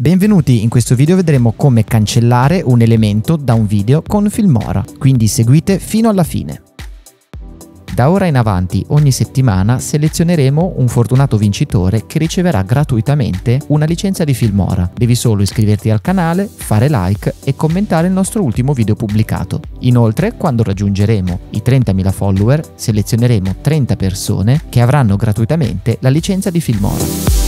Benvenuti, in questo video vedremo come cancellare un elemento da un video con Filmora, quindi seguite fino alla fine. Da ora in avanti, ogni settimana, selezioneremo un fortunato vincitore che riceverà gratuitamente una licenza di Filmora. Devi solo iscriverti al canale, fare like e commentare il nostro ultimo video pubblicato. Inoltre, quando raggiungeremo i 30.000 follower, selezioneremo 30 persone che avranno gratuitamente la licenza di Filmora.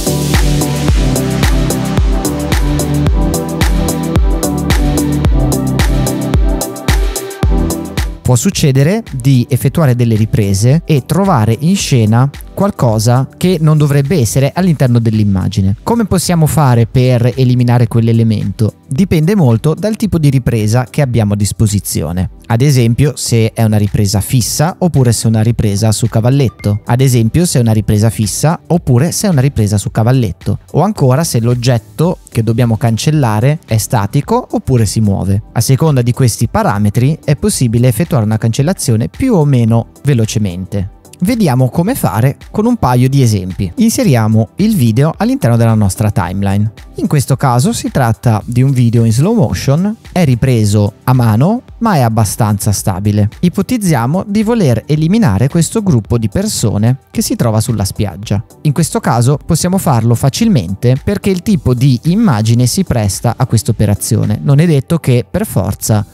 Può succedere di effettuare delle riprese e trovare in scena qualcosa che non dovrebbe essere all'interno dell'immagine. Come possiamo fare per eliminare quell'elemento? Dipende molto dal tipo di ripresa che abbiamo a disposizione. Ad esempio se è una ripresa fissa oppure se è una ripresa su cavalletto. Ad esempio se è una ripresa fissa oppure se è una ripresa su cavalletto. O ancora se l'oggetto che dobbiamo cancellare è statico oppure si muove. A seconda di questi parametri è possibile effettuare una cancellazione più o meno velocemente. Vediamo come fare con un paio di esempi. Inseriamo il video all'interno della nostra timeline. In questo caso si tratta di un video in slow motion, è ripreso a mano ma è abbastanza stabile. Ipotizziamo di voler eliminare questo gruppo di persone che si trova sulla spiaggia. In questo caso possiamo farlo facilmente perché il tipo di immagine si presta a questa operazione. Non è detto che per forza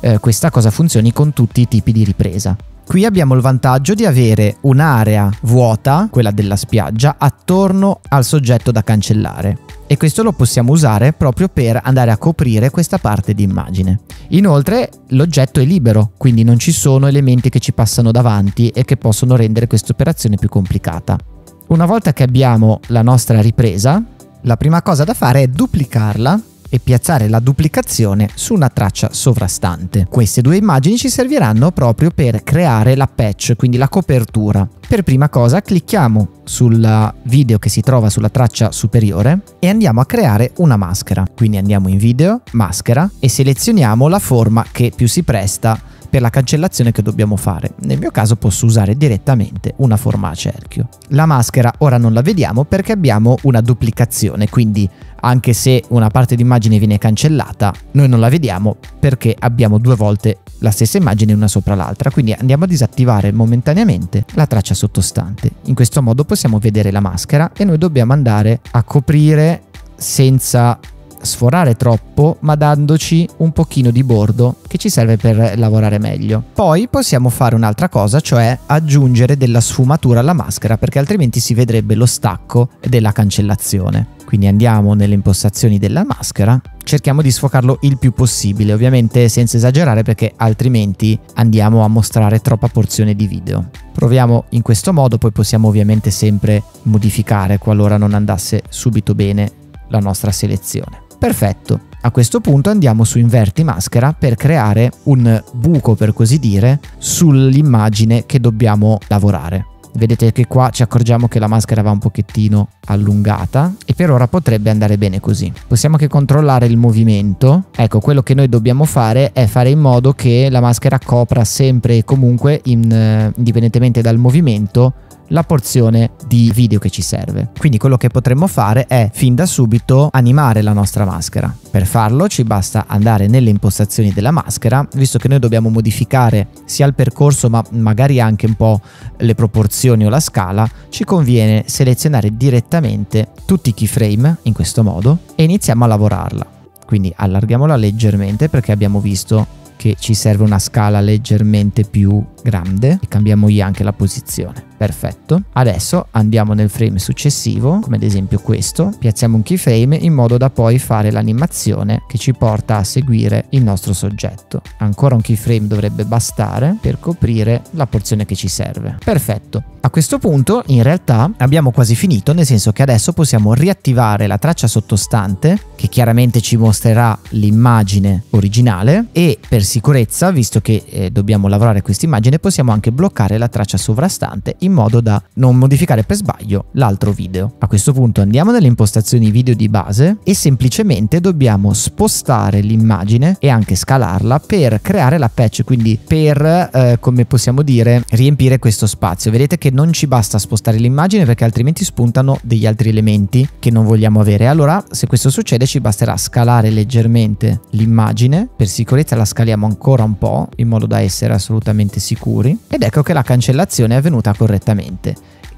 eh, questa cosa funzioni con tutti i tipi di ripresa. Qui abbiamo il vantaggio di avere un'area vuota, quella della spiaggia, attorno al soggetto da cancellare e questo lo possiamo usare proprio per andare a coprire questa parte di immagine. Inoltre l'oggetto è libero, quindi non ci sono elementi che ci passano davanti e che possono rendere questa operazione più complicata. Una volta che abbiamo la nostra ripresa, la prima cosa da fare è duplicarla e piazzare la duplicazione su una traccia sovrastante. Queste due immagini ci serviranno proprio per creare la patch, quindi la copertura. Per prima cosa clicchiamo sul video che si trova sulla traccia superiore e andiamo a creare una maschera. Quindi andiamo in video, maschera e selezioniamo la forma che più si presta per la cancellazione che dobbiamo fare. Nel mio caso posso usare direttamente una forma a cerchio. La maschera ora non la vediamo perché abbiamo una duplicazione, quindi anche se una parte d'immagine viene cancellata, noi non la vediamo perché abbiamo due volte la stessa immagine una sopra l'altra, quindi andiamo a disattivare momentaneamente la traccia sottostante. In questo modo possiamo vedere la maschera e noi dobbiamo andare a coprire senza sforare troppo ma dandoci un pochino di bordo che ci serve per lavorare meglio. Poi possiamo fare un'altra cosa, cioè aggiungere della sfumatura alla maschera perché altrimenti si vedrebbe lo stacco della cancellazione. Quindi andiamo nelle impostazioni della maschera, cerchiamo di sfocarlo il più possibile, ovviamente senza esagerare perché altrimenti andiamo a mostrare troppa porzione di video. Proviamo in questo modo, poi possiamo ovviamente sempre modificare qualora non andasse subito bene la nostra selezione. Perfetto. A questo punto andiamo su inverti maschera per creare un buco per così dire sull'immagine che dobbiamo lavorare. Vedete che qua ci accorgiamo che la maschera va un pochettino allungata e per ora potrebbe andare bene così. Possiamo anche controllare il movimento. Ecco, quello che noi dobbiamo fare è fare in modo che la maschera copra sempre e comunque in, eh, indipendentemente dal movimento la porzione di video che ci serve. Quindi quello che potremmo fare è fin da subito animare la nostra maschera. Per farlo ci basta andare nelle impostazioni della maschera, visto che noi dobbiamo modificare sia il percorso ma magari anche un po' le proporzioni o la scala, ci conviene selezionare direttamente tutti i keyframe in questo modo e iniziamo a lavorarla. Quindi allarghiamola leggermente perché abbiamo visto che ci serve una scala leggermente più grande e cambiamogli anche la posizione. Perfetto. Adesso andiamo nel frame successivo, come ad esempio questo, piazziamo un keyframe in modo da poi fare l'animazione che ci porta a seguire il nostro soggetto. Ancora un keyframe dovrebbe bastare per coprire la porzione che ci serve. Perfetto. A questo punto in realtà abbiamo quasi finito, nel senso che adesso possiamo riattivare la traccia sottostante che chiaramente ci mostrerà l'immagine originale e per sicurezza, visto che eh, dobbiamo lavorare questa immagine, possiamo anche bloccare la traccia sovrastante in modo da non modificare per sbaglio l'altro video. A questo punto andiamo nelle impostazioni video di base e semplicemente dobbiamo spostare l'immagine e anche scalarla per creare la patch, quindi per, eh, come possiamo dire, riempire questo spazio. Vedete che non ci basta spostare l'immagine perché altrimenti spuntano degli altri elementi che non vogliamo avere. Allora, se questo succede, ci basterà scalare leggermente l'immagine. Per sicurezza la scaliamo ancora un po' in modo da essere assolutamente sicuri. Ed ecco che la cancellazione è avvenuta correttamente.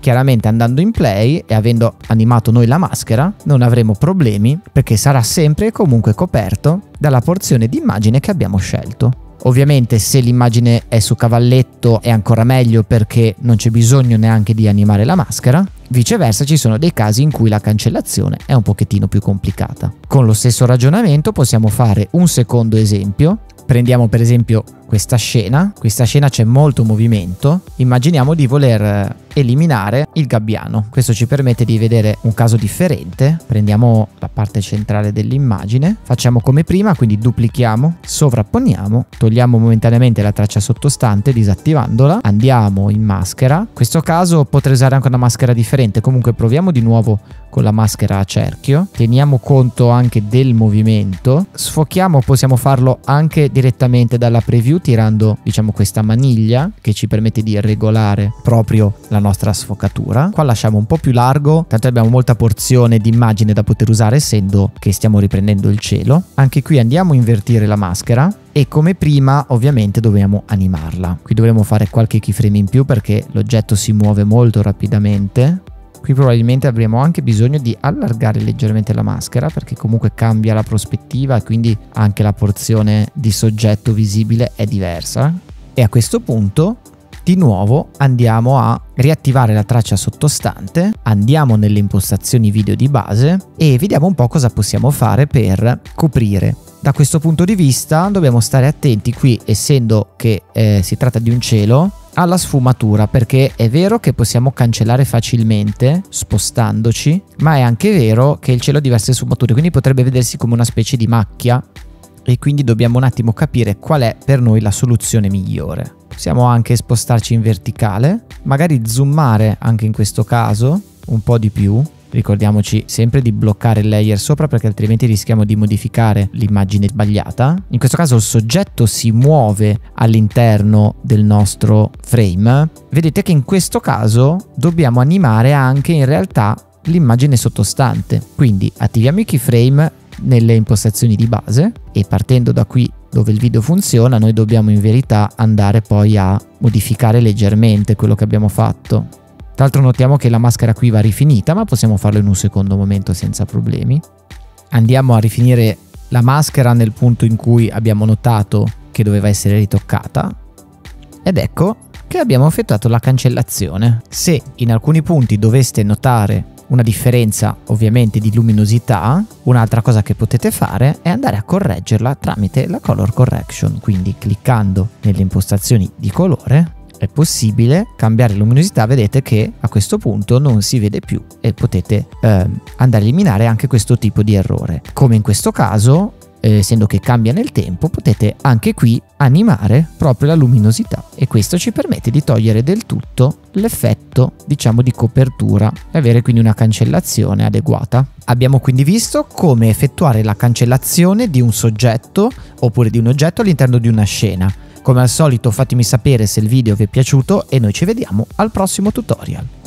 Chiaramente andando in play e avendo animato noi la maschera non avremo problemi perché sarà sempre e comunque coperto dalla porzione di immagine che abbiamo scelto. Ovviamente se l'immagine è su cavalletto è ancora meglio perché non c'è bisogno neanche di animare la maschera, viceversa ci sono dei casi in cui la cancellazione è un pochettino più complicata. Con lo stesso ragionamento possiamo fare un secondo esempio, prendiamo per esempio questa scena, questa scena c'è molto movimento, immaginiamo di voler eh, eliminare il gabbiano. Questo ci permette di vedere un caso differente. Prendiamo la parte centrale dell'immagine, facciamo come prima, quindi duplichiamo, sovrapponiamo, togliamo momentaneamente la traccia sottostante disattivandola, andiamo in maschera. In questo caso potrei usare anche una maschera differente, comunque proviamo di nuovo con la maschera a cerchio, teniamo conto anche del movimento, sfochiamo, possiamo farlo anche direttamente dalla preview tirando diciamo questa maniglia che ci permette di regolare proprio la nostra sfocatura. Qua lasciamo un po' più largo, tanto abbiamo molta porzione di immagine da poter usare essendo che stiamo riprendendo il cielo. Anche qui andiamo a invertire la maschera e come prima ovviamente dobbiamo animarla. Qui dovremo fare qualche keyframe in più perché l'oggetto si muove molto rapidamente Qui probabilmente avremo anche bisogno di allargare leggermente la maschera perché comunque cambia la prospettiva e quindi anche la porzione di soggetto visibile è diversa. E a questo punto di nuovo andiamo a riattivare la traccia sottostante, andiamo nelle impostazioni video di base e vediamo un po' cosa possiamo fare per coprire. Da questo punto di vista dobbiamo stare attenti qui, essendo che eh, si tratta di un cielo, alla sfumatura perché è vero che possiamo cancellare facilmente spostandoci, ma è anche vero che il cielo ha diverse sfumature, quindi potrebbe vedersi come una specie di macchia e quindi dobbiamo un attimo capire qual è per noi la soluzione migliore. Possiamo anche spostarci in verticale, magari zoomare anche in questo caso un po' di più Ricordiamoci sempre di bloccare il layer sopra perché altrimenti rischiamo di modificare l'immagine sbagliata. In questo caso il soggetto si muove all'interno del nostro frame. Vedete che in questo caso dobbiamo animare anche in realtà l'immagine sottostante. Quindi attiviamo i keyframe nelle impostazioni di base e partendo da qui dove il video funziona noi dobbiamo in verità andare poi a modificare leggermente quello che abbiamo fatto tra l'altro notiamo che la maschera qui va rifinita, ma possiamo farlo in un secondo momento senza problemi. Andiamo a rifinire la maschera nel punto in cui abbiamo notato che doveva essere ritoccata. Ed ecco che abbiamo effettuato la cancellazione. Se in alcuni punti doveste notare una differenza ovviamente di luminosità, un'altra cosa che potete fare è andare a correggerla tramite la color correction, quindi cliccando nelle impostazioni di colore è possibile cambiare luminosità, vedete che a questo punto non si vede più e potete eh, andare a eliminare anche questo tipo di errore. Come in questo caso, eh, essendo che cambia nel tempo, potete anche qui animare proprio la luminosità e questo ci permette di togliere del tutto l'effetto diciamo di copertura e avere quindi una cancellazione adeguata. Abbiamo quindi visto come effettuare la cancellazione di un soggetto oppure di un oggetto all'interno di una scena come al solito fatemi sapere se il video vi è piaciuto e noi ci vediamo al prossimo tutorial.